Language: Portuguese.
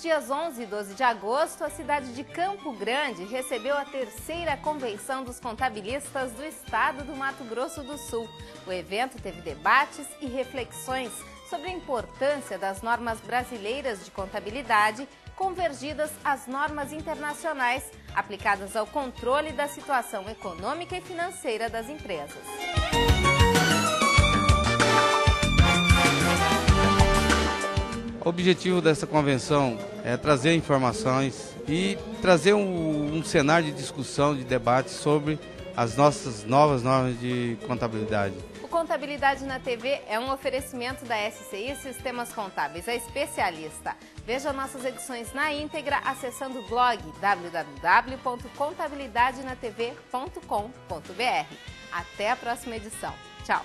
dias 11 e 12 de agosto, a cidade de Campo Grande recebeu a terceira convenção dos contabilistas do estado do Mato Grosso do Sul. O evento teve debates e reflexões sobre a importância das normas brasileiras de contabilidade convergidas às normas internacionais aplicadas ao controle da situação econômica e financeira das empresas. O objetivo dessa convenção é trazer informações e trazer um, um cenário de discussão, de debate sobre as nossas novas normas de contabilidade. O Contabilidade na TV é um oferecimento da SCI Sistemas Contábeis, a especialista. Veja nossas edições na íntegra acessando o blog www.contabilidadenatv.com.br. Até a próxima edição. Tchau!